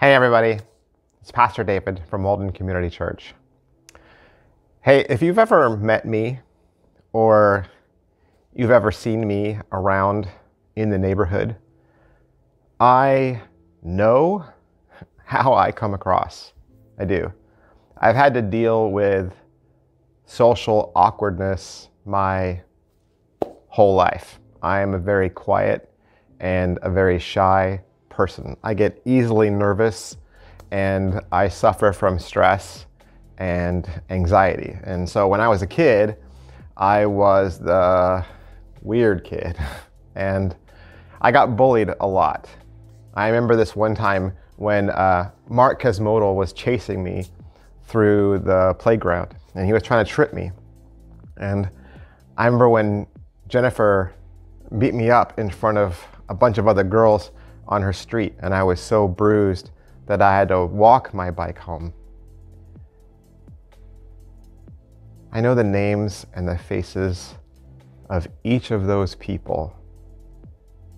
Hey, everybody. It's Pastor David from Walden Community Church. Hey, if you've ever met me or you've ever seen me around in the neighborhood, I know how I come across. I do. I've had to deal with social awkwardness my whole life. I am a very quiet and a very shy person. I get easily nervous and I suffer from stress and anxiety. And so when I was a kid, I was the weird kid and I got bullied a lot. I remember this one time when uh, Mark Kesmodal was chasing me through the playground and he was trying to trip me. And I remember when Jennifer beat me up in front of a bunch of other girls on her street, and I was so bruised that I had to walk my bike home. I know the names and the faces of each of those people,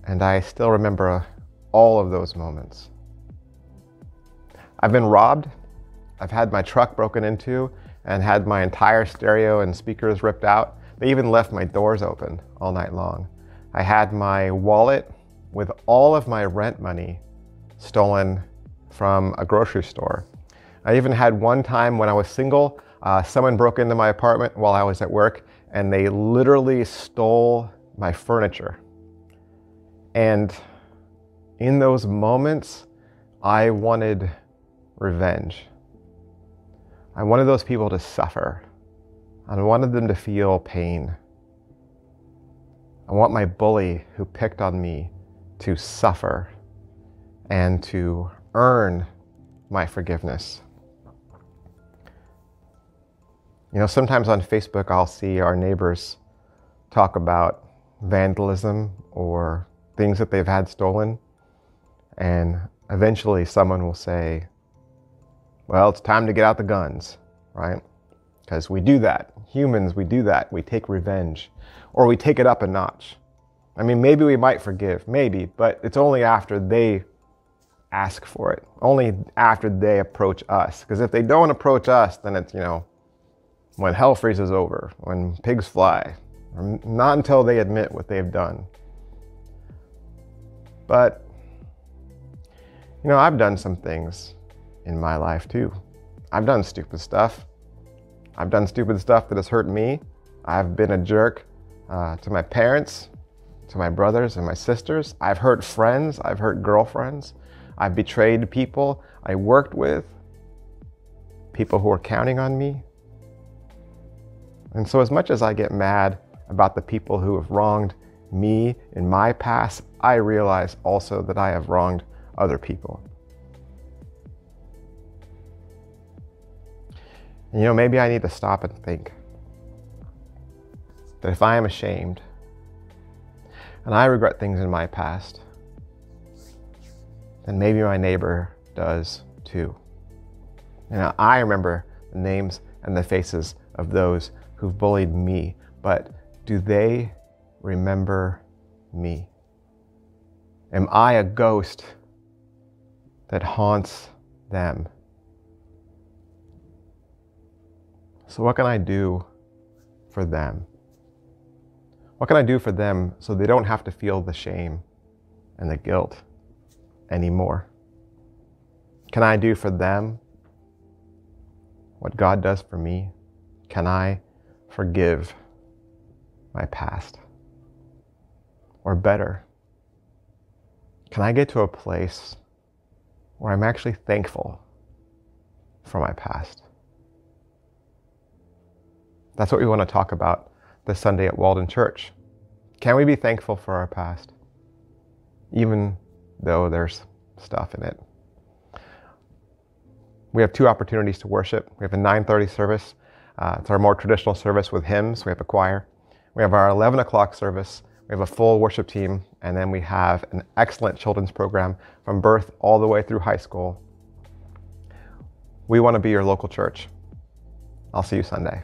and I still remember all of those moments. I've been robbed, I've had my truck broken into, and had my entire stereo and speakers ripped out. They even left my doors open all night long. I had my wallet with all of my rent money stolen from a grocery store. I even had one time when I was single, uh, someone broke into my apartment while I was at work and they literally stole my furniture. And in those moments, I wanted revenge. I wanted those people to suffer. I wanted them to feel pain. I want my bully who picked on me to suffer and to earn my forgiveness. You know, sometimes on Facebook, I'll see our neighbors talk about vandalism or things that they've had stolen. And eventually, someone will say, Well, it's time to get out the guns, right? Because we do that. Humans, we do that. We take revenge or we take it up a notch. I mean, maybe we might forgive, maybe, but it's only after they ask for it, only after they approach us. Because if they don't approach us, then it's, you know, when hell freezes over, when pigs fly, not until they admit what they've done. But, you know, I've done some things in my life too. I've done stupid stuff. I've done stupid stuff that has hurt me. I've been a jerk uh, to my parents, to my brothers and my sisters. I've hurt friends, I've hurt girlfriends, I've betrayed people I worked with, people who were counting on me. And so, as much as I get mad about the people who have wronged me in my past, I realize also that I have wronged other people. And you know, maybe I need to stop and think that if I am ashamed and I regret things in my past, then maybe my neighbor does too. And I remember the names and the faces of those who've bullied me, but do they remember me? Am I a ghost that haunts them? So, what can I do for them? What can I do for them so they don't have to feel the shame and the guilt anymore? Can I do for them what God does for me? Can I forgive my past? Or better, can I get to a place where I'm actually thankful for my past? That's what we want to talk about this Sunday at Walden Church. Can we be thankful for our past, even though there's stuff in it? We have two opportunities to worship. We have a 9:30 service. Uh, it's our more traditional service with hymns. We have a choir. We have our 11 o'clock service. We have a full worship team, and then we have an excellent children's program from birth all the way through high school. We want to be your local church. I'll see you Sunday.